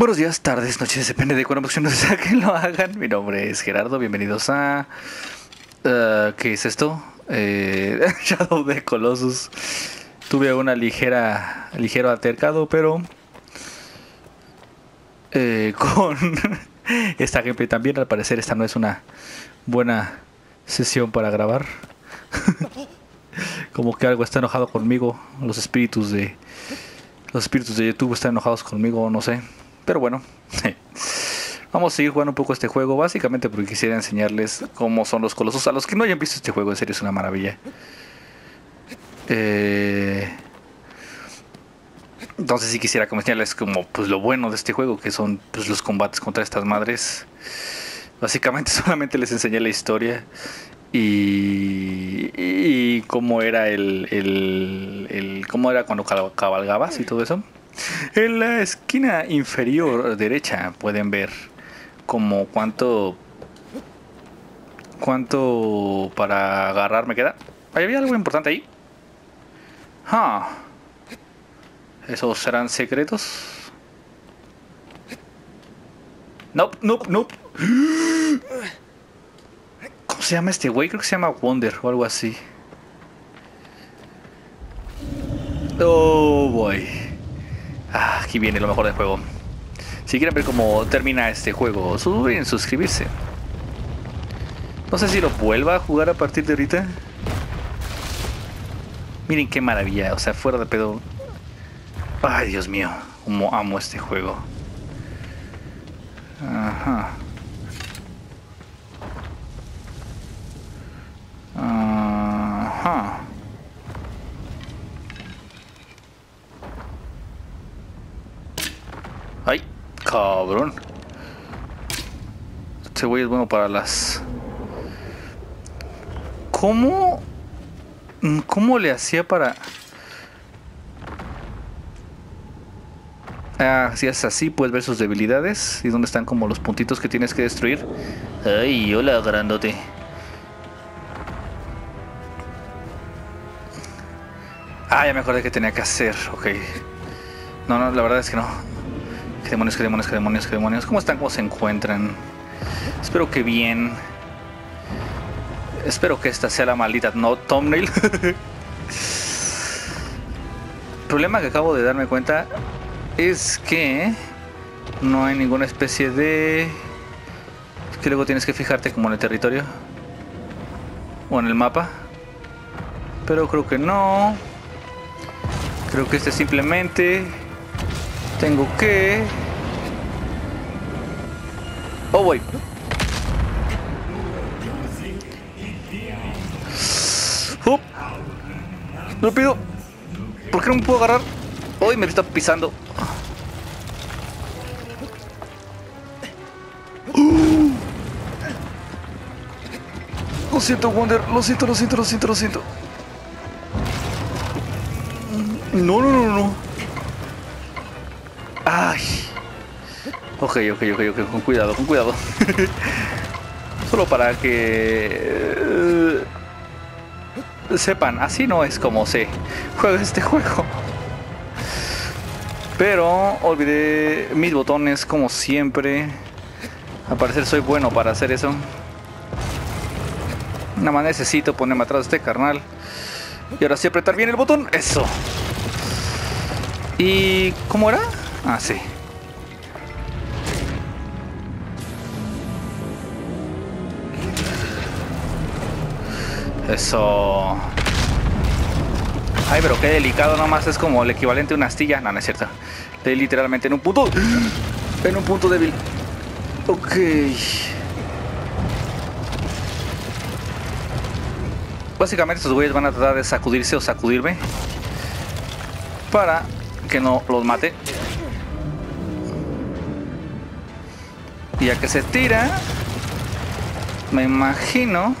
Buenos días, tardes, noches, depende de cuándo nos saquen, lo hagan. Mi nombre es Gerardo, bienvenidos a... eh, ¿Qué es esto? Eh, Shadow de Colossus. Tuve una ligera, ligero altercado, pero... eh, con esta gameplay también, al parecer esta no es una buena sesión para grabar. Como que algo está enojado conmigo, los espíritus de... Los espíritus de YouTube están enojados conmigo, no sé. Pero bueno, vamos a seguir jugando un poco este juego, básicamente porque quisiera enseñarles cómo son los colosos. A los que no hayan visto este juego, en serio es una maravilla. Eh, Entonces sí quisiera enseñarles como pues lo bueno de este juego, que son pues, los combates contra estas madres. Básicamente solamente les enseñé la historia y, y cómo era el, el, cómo era cuando cabalgabas y todo eso. En la esquina inferior derecha pueden ver como cuánto cuánto para agarrar me queda. Había algo importante ahí. Ah. ¿Esos serán secretos? Nope, nope, nope. ¿Cómo se llama este güey? Creo que se llama Wonder o algo así. Oh boy. Aquí viene lo mejor del juego. Si quieren ver cómo termina este juego, suben suscribirse. No sé si lo vuelva a jugar a partir de ahorita. Miren qué maravilla, o sea, fuera de pedo. Ay, Dios mío, como amo este juego. Ajá. Ay, cabrón. Güey es bueno para las. ¿Cómo? ¿Cómo le hacía para.? Ah, si es así, puedes ver sus debilidades y dónde están como los puntitos que tienes que destruir. Ay, hola, grandote. Ah, ya me acordé que tenía que hacer, ok. No, no, la verdad es que no. ¿Qué demonios, qué demonios, qué demonios, qué demonios? ¿Cómo están? ¿Cómo se encuentran? Espero que bien. Espero que esta sea la maldita no thumbnail. problema que acabo de darme cuenta es que no hay ninguna especie de... que luego tienes que fijarte como en el territorio o en el mapa. Pero creo que no. Creo que este simplemente tengo que... Oh, voy. Up. Rápido. ¿Por qué no me puedo agarrar? Hoy me está pisando. Lo siento, Wonder. Lo siento, lo siento, lo siento, lo siento. No, no, no, no. Ok, ok, ok, ok. Con cuidado, con cuidado. Solo para que... eh, sepan, así no es como se juega este juego. Pero olvidé mis botones como siempre. Al parecer soy bueno para hacer eso. Nada más necesito ponerme atrás de este carnal. Y ahora sí apretar bien el botón. Eso. ¿Y cómo era? Ah, sí. Eso. Ay, pero qué delicado nomás. Es como el equivalente a una astilla. No, no es cierto. De literalmente en un punto. En un punto débil. Ok. Básicamente estos güeyes van a tratar de sacudirse o sacudirme. Para que no los mate. Y ya que se tira. Me imagino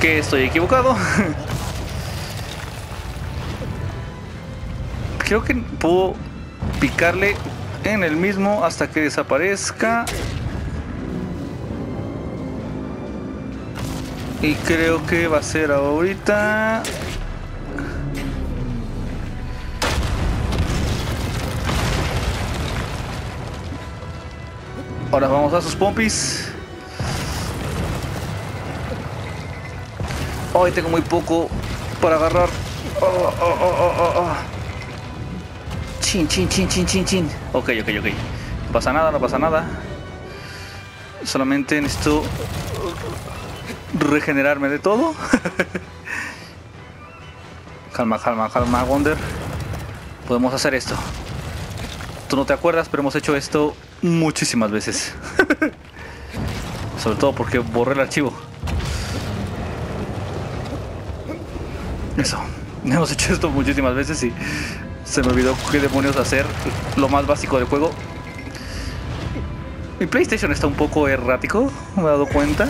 que estoy equivocado. Creo que puedo picarle en el mismo hasta que desaparezca. Y creo que va a ser ahorita. Ahora vamos a sus pompis. Hoy tengo muy poco para agarrar. Oh, oh, oh, chin, chin, chin, chin, chin, chin. Ok, ok, ok. No pasa nada, no pasa nada. Solamente necesito regenerarme de todo. calma, calma, calma, Wonder. Podemos hacer esto. Tú no te acuerdas, pero hemos hecho esto muchísimas veces. Sobre todo porque borré el archivo. Eso. Hemos hecho esto muchísimas veces y se me olvidó qué demonios hacer. Lo más básico del juego. Mi PlayStation está un poco errático, me he dado cuenta.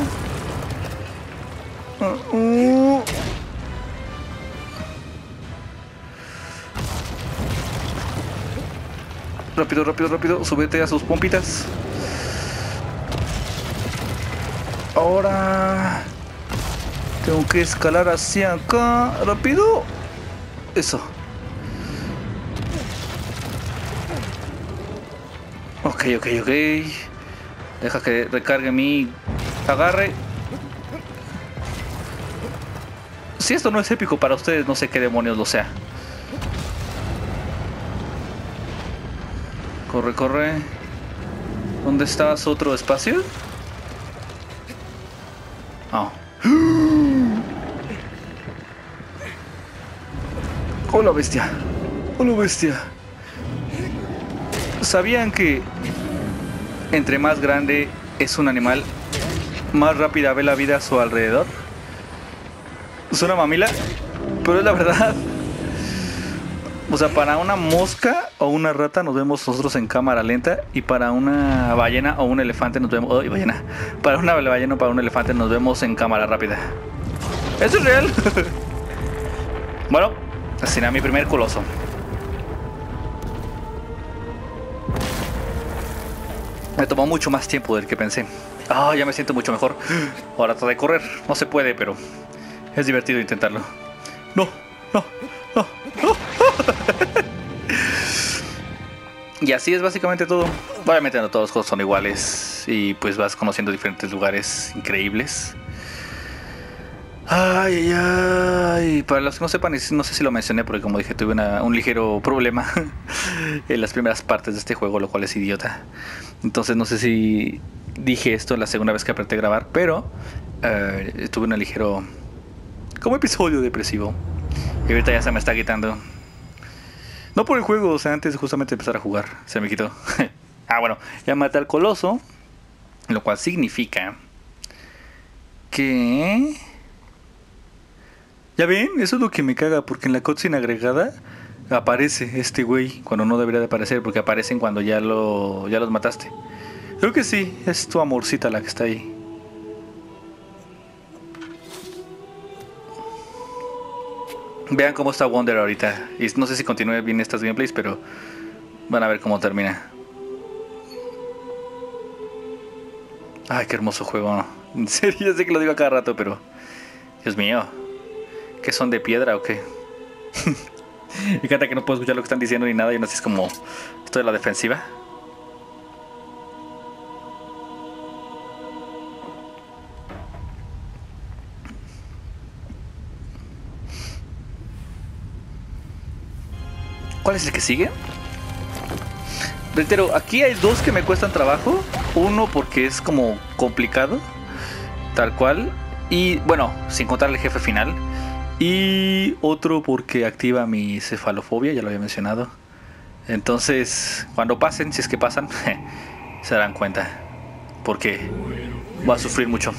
Rápido, rápido, rápido. Súbete a sus pompitas. Ahora... Tengo que escalar hacia acá. Rápido. Eso. Ok, ok, ok. Deja que recargue mi agarre. Si esto no es épico para ustedes, no sé qué demonios lo sea. Corre, corre. ¿Dónde estás? ¿Otro espacio? Hola bestia. Hola bestia. ¿Sabían que entre más grande es un animal, más rápida ve la vida a su alrededor? Suena mamila, pero es la verdad. O sea, para una mosca o una rata nos vemos nosotros en cámara lenta y para una ballena o un elefante nos vemos... ¡Oh, ballena! Para una ballena o para un elefante nos vemos en cámara rápida. Eso es real. bueno, así era mi primer coloso. Me tomó mucho más tiempo del que pensé. Ah, ya me siento mucho mejor. Ahora trata de correr. No se puede, pero es divertido intentarlo. No, no, no, no. y así es básicamente todo. Obviamente no todos los juegos son iguales y pues vas conociendo diferentes lugares increíbles. Ay, ay, ay. Para los que no sepan, no sé si lo mencioné porque como dije tuve un ligero problema en las primeras partes de este juego, lo cual es idiota. Entonces no sé si dije esto la segunda vez que apreté grabar, pero eh, tuve un ligero... como episodio depresivo. Y ahorita ya se me está quitando. No por el juego, o sea, antes de justamente empezar a jugar, se me quitó. ah, bueno, ya maté al coloso, lo cual significa que... ¿Ya ven? Eso es lo que me caga, porque en la cutscene agregada aparece este güey cuando no debería de aparecer, porque aparecen cuando ya, lo, ya los mataste. Creo que sí, es tu amorcita la que está ahí. Vean cómo está Wonder ahorita. Y no sé si continúe bien estas gameplays, pero van a ver cómo termina. Ay, qué hermoso juego. En serio, sé que lo digo cada rato, pero... Dios mío. ¿Qué son de piedra o qué? Encanta que no puedo escuchar lo que están diciendo ni nada y no sé, es como... Estoy en la defensiva. ¿Cuál es el que sigue? Reitero, aquí hay dos que me cuestan trabajo. Uno porque es como complicado, tal cual. Y bueno, sin contar el jefe final. Y otro porque activa mi cefalofobia, ya lo había mencionado. Entonces, cuando pasen, si es que pasan, se darán cuenta. Porque va a sufrir mucho.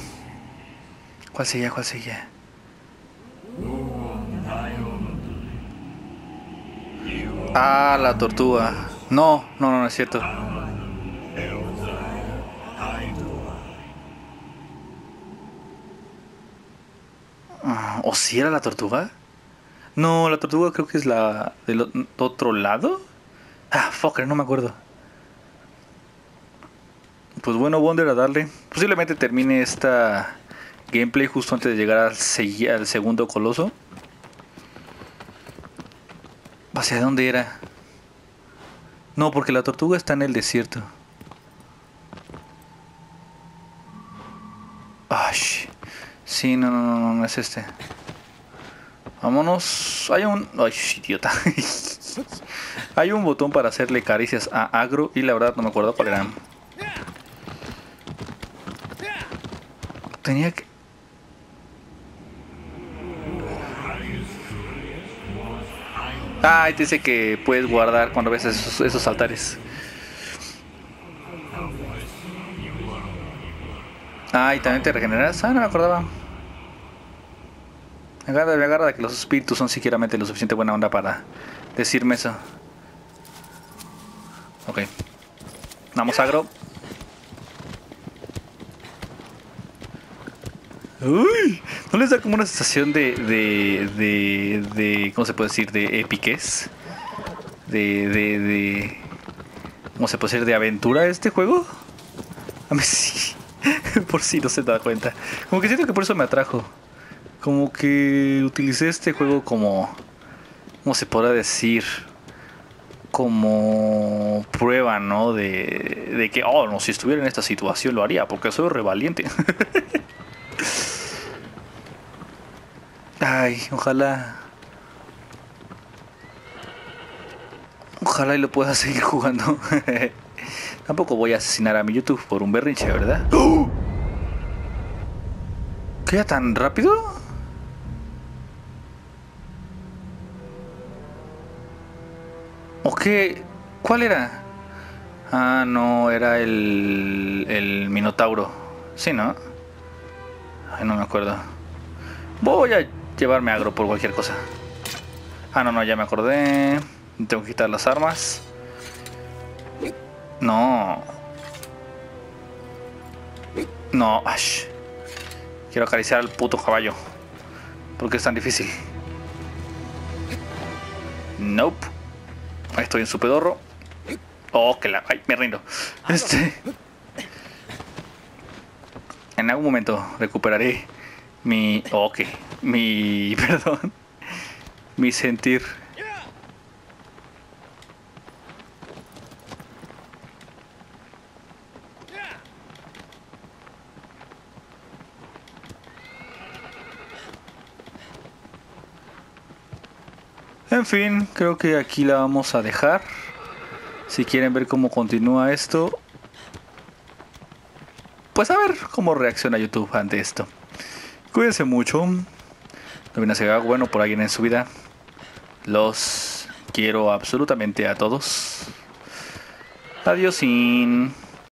¿Cuál sigue? ¿Cuál sigue? Ah, la tortuga. No, no, no, no es cierto. ¿O si era la tortuga? No, la tortuga creo que es la del otro lado. Ah, fucker, no me acuerdo. Pues bueno, Wonder a darle. Posiblemente termine esta gameplay justo antes de llegar al, segundo coloso. ¿Hacia dónde era? No, porque la tortuga está en el desierto. Ay, sí, no, no, no, no es este. Vámonos. Hay un... Ay, idiota. Hay un botón para hacerle caricias a Agro y la verdad no me acuerdo cuál era. Tenía que... Ah, te dice que puedes guardar cuando ves esos, esos altares. Ah, y también te regeneras. Ah, no me acordaba. Agarra, agarra que los espíritus son siquiera lo suficiente buena onda para decirme eso. Ok. Vamos agro. Uy, ¿no les da como una sensación de, de, de, de ¿cómo se puede decir? De epiques. De, de, de, ¿cómo se puede decir? De aventura este juego. A mí sí. por si no se da cuenta. Como que siento que por eso me atrajo. Como que utilicé este juego como... ¿Cómo se podrá decir? Como prueba, ¿no? De, de que, oh, no, si estuviera en esta situación lo haría, porque soy revaliente. Ay, ojalá... Ojalá y lo pueda seguir jugando. Tampoco voy a asesinar a mi YouTube por un berrinche, ¿verdad? ¡Oh! ¿Qué tan rápido? ¿O qué? ¿Cuál era? Ah, no, era el, el Minotauro. Sí, ¿no? Ay, no me acuerdo. Voy a llevarme agro por cualquier cosa. Ah, no, no, ya me acordé. Tengo que quitar las armas. No. No, ash. Quiero acariciar al puto caballo. Porque es tan difícil. Nope. Ahí estoy en su pedorro. Oh, que la. Ay, me rindo. Este. En algún momento recuperaré mi. Ok. Mi. Perdón. Mi sentir. En fin, creo que aquí la vamos a dejar. Si quieren ver cómo continúa esto, pues a ver cómo reacciona YouTube ante esto. Cuídense mucho. No viene a ser algo bueno por alguien en su vida. Los quiero absolutamente a todos. Adiós.